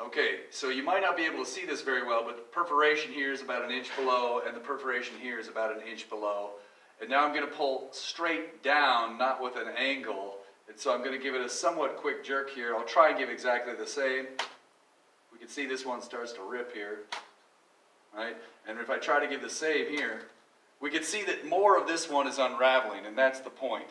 Okay, so you might not be able to see this very well, but the perforation here is about an inch below, and the perforation here is about an inch below. And now I'm gonna pull straight down, not with an angle, and so I'm gonna give it a somewhat quick jerk here. I'll try and give exactly the same. We can see this one starts to rip here, right? And if I try to give the same here, we can see that more of this one is unraveling, and that's the point.